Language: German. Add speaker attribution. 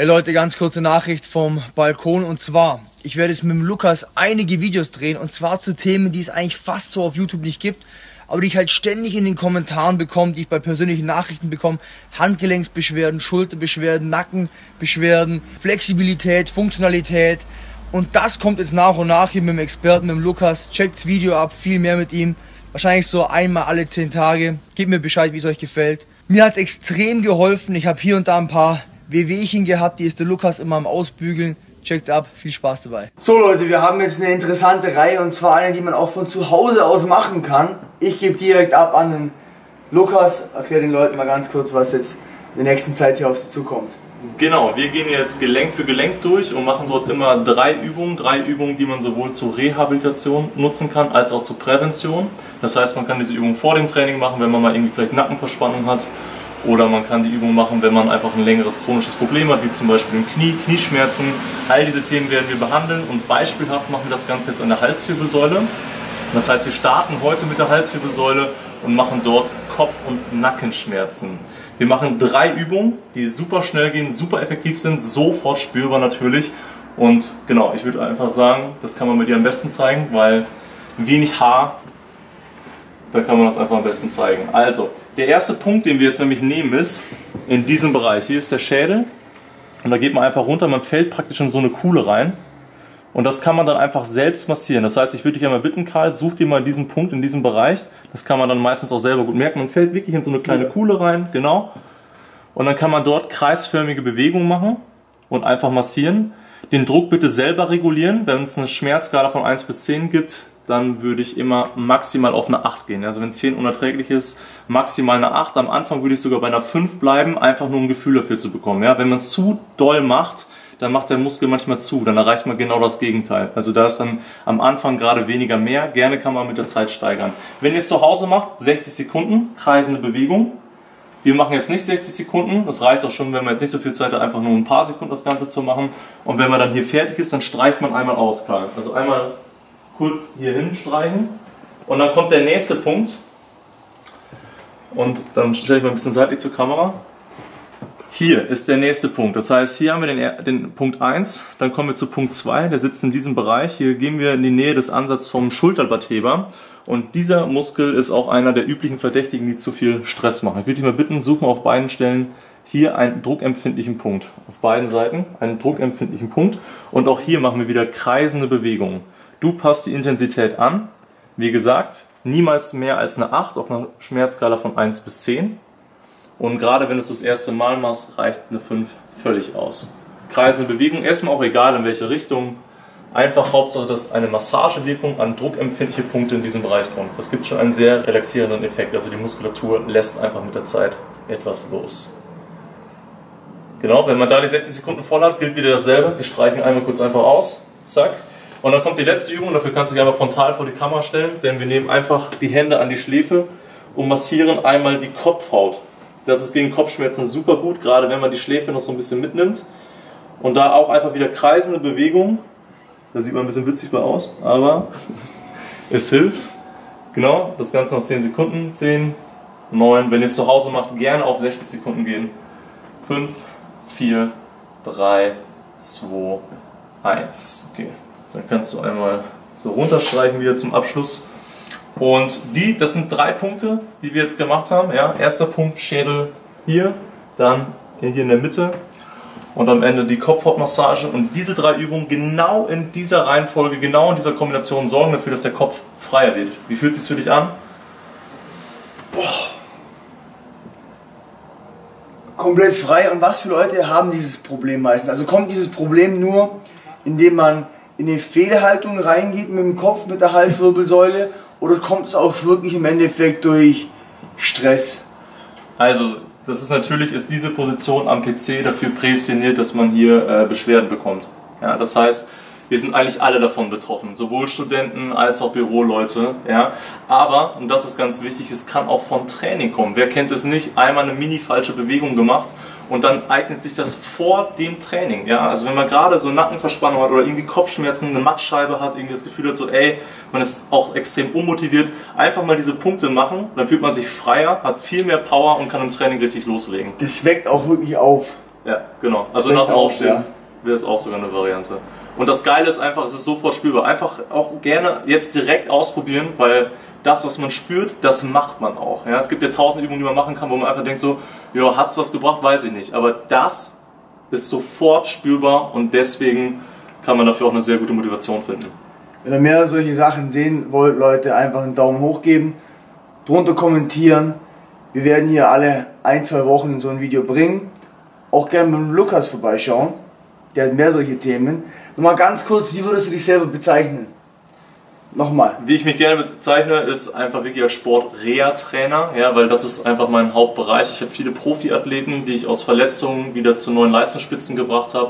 Speaker 1: Hey Leute, ganz kurze Nachricht vom Balkon und zwar, ich werde jetzt mit dem Lukas einige Videos drehen und zwar zu Themen, die es eigentlich fast so auf YouTube nicht gibt, aber die ich halt ständig in den Kommentaren bekomme, die ich bei persönlichen Nachrichten bekomme. Handgelenksbeschwerden, Schulterbeschwerden, Nackenbeschwerden, Flexibilität, Funktionalität und das kommt jetzt nach und nach hier mit dem Experten, mit dem Lukas. Checkt das Video ab, viel mehr mit ihm. Wahrscheinlich so einmal alle 10 Tage. Gebt mir Bescheid, wie es euch gefällt. Mir hat es extrem geholfen. Ich habe hier und da ein paar Wehwehchen gehabt, die ist der Lukas immer am Ausbügeln. Checkt's ab, viel Spaß dabei. So Leute, wir haben jetzt eine interessante Reihe und zwar eine, die man auch von zu Hause aus machen kann. Ich gebe direkt ab an den Lukas. Erklär den Leuten mal ganz kurz, was jetzt in der nächsten Zeit hier auf sie zukommt.
Speaker 2: Genau, wir gehen jetzt Gelenk für Gelenk durch und machen dort immer drei Übungen. Drei Übungen, die man sowohl zur Rehabilitation nutzen kann, als auch zur Prävention. Das heißt, man kann diese Übung vor dem Training machen, wenn man mal irgendwie vielleicht Nackenverspannung hat oder man kann die Übung machen, wenn man einfach ein längeres chronisches Problem hat, wie zum Beispiel im Knie, Knieschmerzen. All diese Themen werden wir behandeln und beispielhaft machen wir das Ganze jetzt an der Halswirbelsäule. Das heißt, wir starten heute mit der Halswirbelsäule und machen dort Kopf- und Nackenschmerzen. Wir machen drei Übungen, die super schnell gehen, super effektiv sind, sofort spürbar natürlich. Und genau, ich würde einfach sagen, das kann man mit dir am besten zeigen, weil wenig Haar, da kann man das einfach am besten zeigen. Also, der erste Punkt, den wir jetzt nämlich nehmen, ist in diesem Bereich. Hier ist der Schädel und da geht man einfach runter, man fällt praktisch in so eine Kuhle rein. Und das kann man dann einfach selbst massieren. Das heißt, ich würde dich einmal bitten, Karl, such dir mal diesen Punkt in diesem Bereich. Das kann man dann meistens auch selber gut merken. Man fällt wirklich in so eine kleine Kuhle rein, genau. Und dann kann man dort kreisförmige Bewegungen machen und einfach massieren. Den Druck bitte selber regulieren. Wenn es eine Schmerzskala von 1 bis 10 gibt, dann würde ich immer maximal auf eine 8 gehen. Also wenn 10 unerträglich ist, maximal eine 8. Am Anfang würde ich sogar bei einer 5 bleiben, einfach nur ein Gefühl dafür zu bekommen. Ja, wenn man es zu doll macht, dann macht der Muskel manchmal zu, dann erreicht man genau das Gegenteil. Also da ist dann am Anfang gerade weniger mehr, gerne kann man mit der Zeit steigern. Wenn ihr es zu Hause macht, 60 Sekunden, kreisende Bewegung. Wir machen jetzt nicht 60 Sekunden, das reicht auch schon, wenn man jetzt nicht so viel Zeit hat, einfach nur ein paar Sekunden das Ganze zu machen. Und wenn man dann hier fertig ist, dann streicht man einmal aus, Karl. Also einmal kurz hier hinstreichen. Und dann kommt der nächste Punkt. Und dann stelle ich mal ein bisschen seitlich zur Kamera. Hier ist der nächste Punkt. Das heißt, hier haben wir den, den Punkt 1, dann kommen wir zu Punkt 2, der sitzt in diesem Bereich. Hier gehen wir in die Nähe des Ansatzes vom Schulterblattheber. Und dieser Muskel ist auch einer der üblichen Verdächtigen, die zu viel Stress machen. Ich würde dich mal bitten, such mal auf beiden Stellen hier einen druckempfindlichen Punkt. Auf beiden Seiten einen druckempfindlichen Punkt. Und auch hier machen wir wieder kreisende Bewegungen. Du passt die Intensität an. Wie gesagt, niemals mehr als eine 8 auf einer Schmerzskala von 1 bis 10. Und gerade wenn du es das erste Mal machst, reicht eine 5 völlig aus. Kreisende Bewegung, erstmal auch egal in welche Richtung. Einfach Hauptsache, dass eine Massagewirkung an druckempfindliche Punkte in diesem Bereich kommt. Das gibt schon einen sehr relaxierenden Effekt. Also die Muskulatur lässt einfach mit der Zeit etwas los. Genau, wenn man da die 60 Sekunden voll hat, gilt wieder dasselbe. Wir streichen einmal kurz einfach aus. Zack. Und dann kommt die letzte Übung, dafür kannst du dich einfach frontal vor die Kamera stellen, denn wir nehmen einfach die Hände an die Schläfe und massieren einmal die Kopfhaut. Das ist gegen Kopfschmerzen super gut, gerade wenn man die Schläfe noch so ein bisschen mitnimmt. Und da auch einfach wieder kreisende Bewegung. Da sieht man ein bisschen witzig bei aus, aber es, es hilft. Genau, das Ganze noch 10 Sekunden. 10, 9, wenn ihr es zu Hause macht, gerne auf 60 Sekunden gehen. 5, 4, 3, 2, 1. Okay. Dann kannst du einmal so runterstreichen wieder zum Abschluss. Und die, das sind drei Punkte, die wir jetzt gemacht haben. Ja, erster Punkt Schädel hier, dann hier in der Mitte und am Ende die Kopfhautmassage. Und diese drei Übungen genau in dieser Reihenfolge, genau in dieser Kombination sorgen dafür, dass der Kopf freier wird. Wie fühlt es sich für dich an?
Speaker 1: Boah. Komplett frei. Und was für Leute haben dieses Problem meistens? Also kommt dieses Problem nur, indem man in die Fehlhaltung reingeht mit dem Kopf, mit der Halswirbelsäule oder kommt es auch wirklich im Endeffekt durch Stress?
Speaker 2: Also, das ist natürlich, ist diese Position am PC dafür prädestiniert, dass man hier äh, Beschwerden bekommt. Ja, das heißt, wir sind eigentlich alle davon betroffen, sowohl Studenten als auch Büroleute. Ja. Aber, und das ist ganz wichtig, es kann auch von Training kommen. Wer kennt es nicht? Einmal eine mini falsche Bewegung gemacht und dann eignet sich das vor dem Training. Ja? Also wenn man gerade so Nackenverspannung hat oder irgendwie Kopfschmerzen, eine Mattscheibe hat, irgendwie das Gefühl hat, so ey, man ist auch extrem unmotiviert, einfach mal diese Punkte machen, dann fühlt man sich freier, hat viel mehr Power und kann im Training richtig loslegen.
Speaker 1: Das weckt auch wirklich auf.
Speaker 2: Ja, genau. Also nach dem Aufstehen ja. wäre es auch sogar eine Variante. Und das Geile ist einfach, es ist sofort spürbar. Einfach auch gerne jetzt direkt ausprobieren, weil das, was man spürt, das macht man auch. Ja, es gibt ja tausend Übungen, die man machen kann, wo man einfach denkt so, ja, hat es was gebracht, weiß ich nicht. Aber das ist sofort spürbar und deswegen kann man dafür auch eine sehr gute Motivation finden.
Speaker 1: Wenn ihr mehr solche Sachen sehen wollt, Leute, einfach einen Daumen hoch geben, drunter kommentieren. Wir werden hier alle ein, zwei Wochen so ein Video bringen. Auch gerne mit Lukas vorbeischauen. Der hat mehr solche Themen. Nur mal ganz kurz, wie würdest du dich selber bezeichnen? Nochmal.
Speaker 2: Wie ich mich gerne bezeichne, ist einfach wirklich als Sport-Reha-Trainer, ja, weil das ist einfach mein Hauptbereich. Ich habe viele Profiathleten, die ich aus Verletzungen wieder zu neuen Leistungsspitzen gebracht habe.